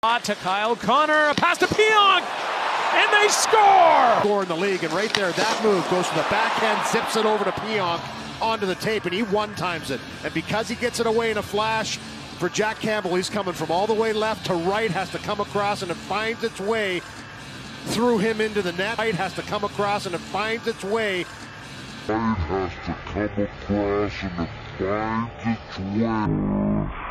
To Kyle Connor, a pass to Pionk, and they score! Score in the league, and right there, that move goes to the backhand, zips it over to Pionk onto the tape, and he one times it. And because he gets it away in a flash, for Jack Campbell, he's coming from all the way left to right, has to come across, and it finds its way through him into the net. Right has to come across, and it finds its way. Right has to come across, and it finds its way.